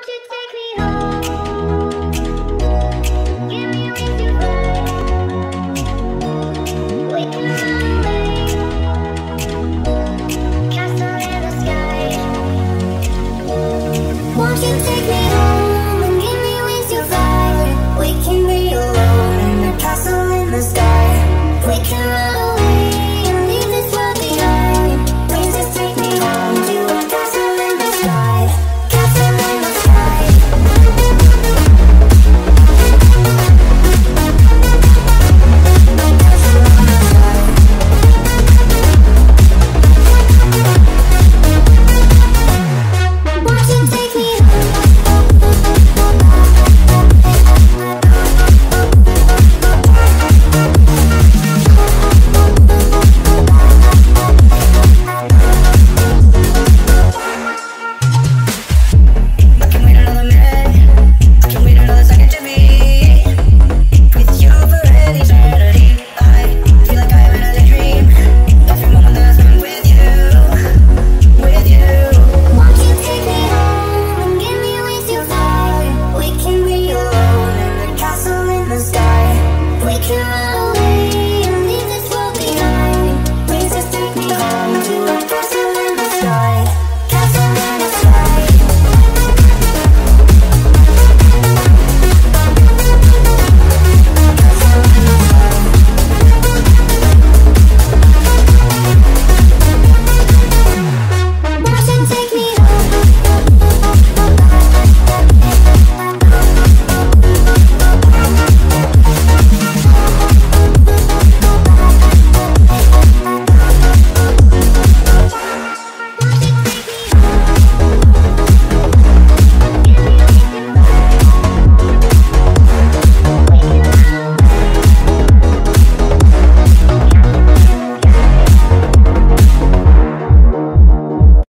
Won't you take me